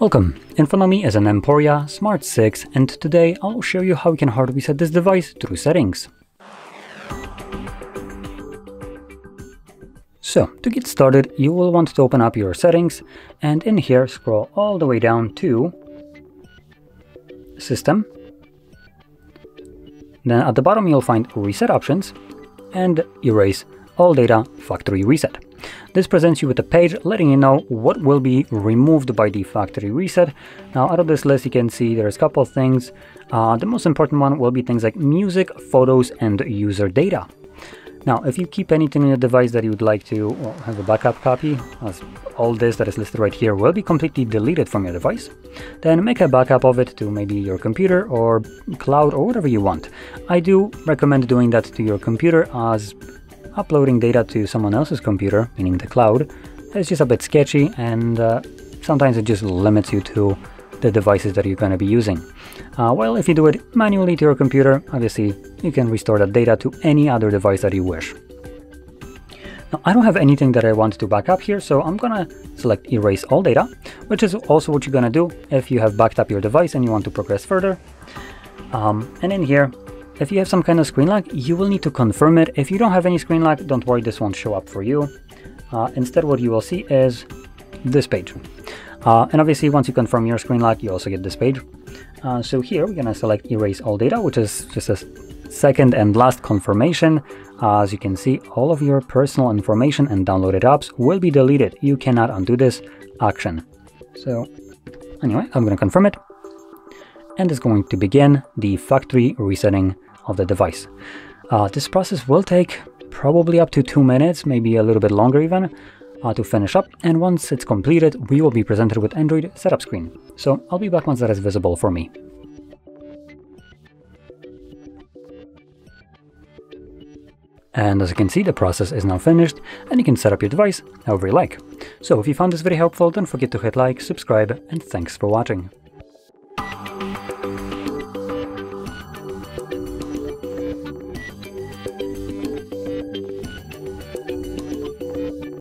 Welcome! In front of me is an Emporia Smart 6 and today I'll show you how you can hard reset this device through settings. So, to get started, you will want to open up your settings and in here scroll all the way down to System. Then at the bottom you'll find Reset Options and Erase All Data Factory Reset. This presents you with a page letting you know what will be removed by the factory reset. Now out of this list you can see there's a couple of things. Uh, the most important one will be things like music, photos and user data. Now, if you keep anything on your device that you would like to well, have a backup copy, as all this that is listed right here will be completely deleted from your device, then make a backup of it to maybe your computer or cloud or whatever you want. I do recommend doing that to your computer as uploading data to someone else's computer, meaning the cloud, is just a bit sketchy and uh, sometimes it just limits you to the devices that you're going to be using. Uh, well, if you do it manually to your computer, obviously you can restore that data to any other device that you wish. Now, I don't have anything that I want to back up here, so I'm gonna select erase all data, which is also what you're gonna do if you have backed up your device and you want to progress further. Um, and in here, if you have some kind of screen lock, you will need to confirm it. If you don't have any screen lock, don't worry, this won't show up for you. Uh, instead, what you will see is this page. Uh, and obviously, once you confirm your screen lock, you also get this page. Uh, so here, we're gonna select Erase All Data, which is just a second and last confirmation. Uh, as you can see, all of your personal information and downloaded apps will be deleted. You cannot undo this action. So anyway, I'm gonna confirm it. And it's going to begin the factory resetting of the device. Uh, this process will take probably up to two minutes, maybe a little bit longer even, uh, to finish up, and once it's completed, we will be presented with Android setup screen. So I'll be back once that is visible for me. And as you can see, the process is now finished, and you can set up your device however you like. So if you found this video helpful, don't forget to hit like, subscribe, and thanks for watching.